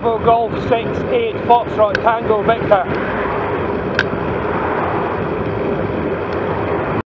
Golf 6 8 Foxtrot Tango Victor.